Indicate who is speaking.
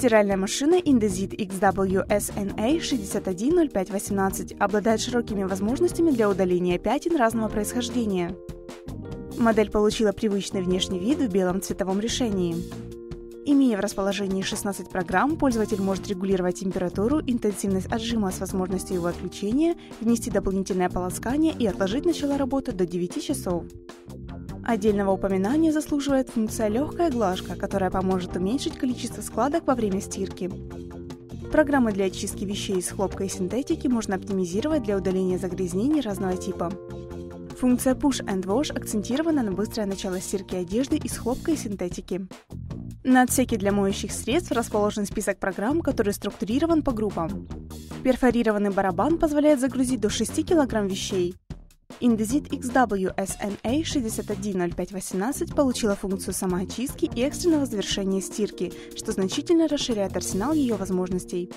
Speaker 1: Стиральная машина Indesit XWSNA 610518 обладает широкими возможностями для удаления пятен разного происхождения. Модель получила привычный внешний вид в белом цветовом решении. Имея в расположении 16 программ, пользователь может регулировать температуру, интенсивность отжима с возможностью его отключения, внести дополнительное полоскание и отложить начало работы до 9 часов. Отдельного упоминания заслуживает функция «Легкая глажка», которая поможет уменьшить количество складок во время стирки. Программы для очистки вещей из хлопка и синтетики можно оптимизировать для удаления загрязнений разного типа. Функция Push and Wash акцентирована на быстрое начало стирки одежды из хлопка и синтетики. На отсеке для моющих средств расположен список программ, который структурирован по группам. Перфорированный барабан позволяет загрузить до 6 кг вещей. Indesit XW-SNA 610518 получила функцию самоочистки и экстренного завершения стирки, что значительно расширяет арсенал ее возможностей.